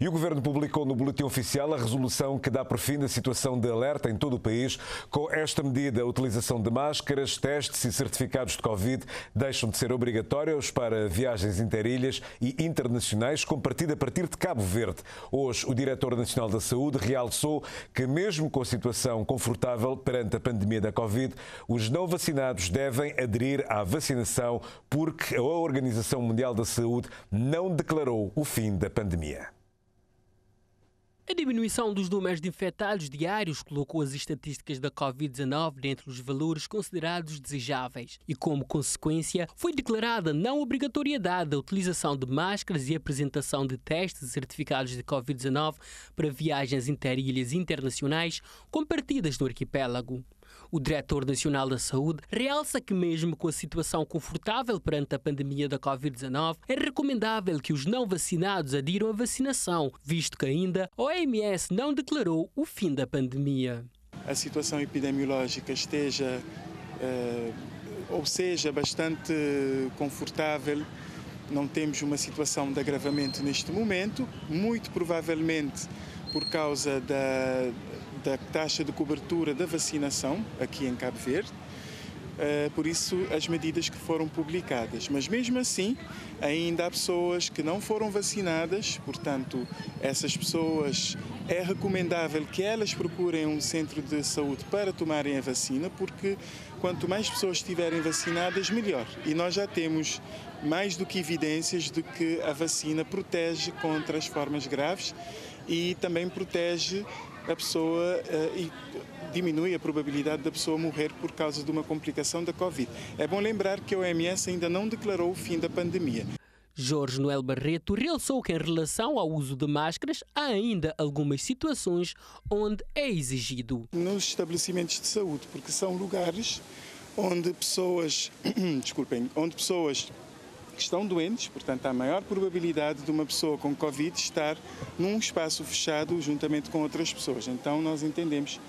E o Governo publicou no Boletim Oficial a resolução que dá por fim da situação de alerta em todo o país. Com esta medida, a utilização de máscaras, testes e certificados de Covid deixam de ser obrigatórios para viagens interilhas e internacionais com partida a partir de Cabo Verde. Hoje, o Diretor Nacional da Saúde realçou que, mesmo com a situação confortável perante a pandemia da Covid, os não vacinados devem aderir à vacinação porque a Organização Mundial da Saúde não declarou o fim da pandemia. A diminuição dos números de infectados diários colocou as estatísticas da Covid-19 dentro dos valores considerados desejáveis e, como consequência, foi declarada não obrigatoriedade da utilização de máscaras e apresentação de testes e certificados de Covid-19 para viagens interilhas internacionais com partidas no arquipélago. O diretor nacional da saúde realça que, mesmo com a situação confortável perante a pandemia da Covid-19, é recomendável que os não vacinados adiram à vacinação, visto que ainda a OMS não declarou o fim da pandemia. A situação epidemiológica esteja, uh, ou seja, bastante confortável não temos uma situação de agravamento neste momento, muito provavelmente por causa da, da taxa de cobertura da vacinação aqui em Cabo Verde. Uh, por isso, as medidas que foram publicadas. Mas mesmo assim, ainda há pessoas que não foram vacinadas, portanto, essas pessoas é recomendável que elas procurem um centro de saúde para tomarem a vacina, porque quanto mais pessoas estiverem vacinadas, melhor. E nós já temos mais do que evidências de que a vacina protege contra as formas graves e também protege a pessoa uh, e diminui a probabilidade da pessoa morrer por causa de uma complicação da Covid. É bom lembrar que a OMS ainda não declarou o fim da pandemia. Jorge Noel Barreto realçou que, em relação ao uso de máscaras, há ainda algumas situações onde é exigido. Nos estabelecimentos de saúde, porque são lugares onde pessoas, desculpem, onde pessoas que estão doentes, portanto, há maior probabilidade de uma pessoa com Covid estar num espaço fechado juntamente com outras pessoas. Então, nós entendemos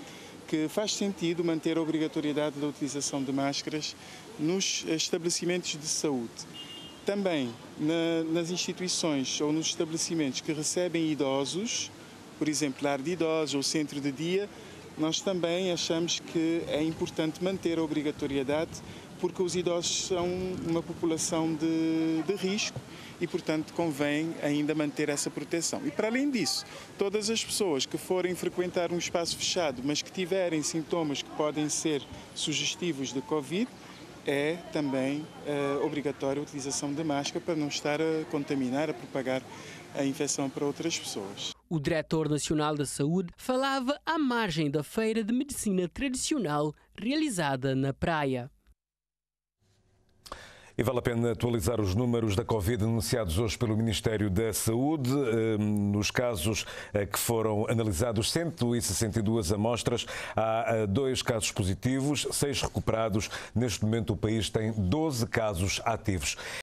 que faz sentido manter a obrigatoriedade da utilização de máscaras nos estabelecimentos de saúde. Também na, nas instituições ou nos estabelecimentos que recebem idosos, por exemplo, lar de idosos ou centro de dia, nós também achamos que é importante manter a obrigatoriedade porque os idosos são uma população de, de risco e, portanto, convém ainda manter essa proteção. E, para além disso, todas as pessoas que forem frequentar um espaço fechado, mas que tiverem sintomas que podem ser sugestivos de Covid, é também é, obrigatória a utilização de máscara para não estar a contaminar, a propagar a infecção para outras pessoas. O diretor nacional da saúde falava à margem da feira de medicina tradicional realizada na praia. E vale a pena atualizar os números da Covid anunciados hoje pelo Ministério da Saúde. Hum, nos casos eh, que foram analisados 162 amostras, há eh, dois casos positivos, seis recuperados. Neste momento, o país tem 12 casos ativos.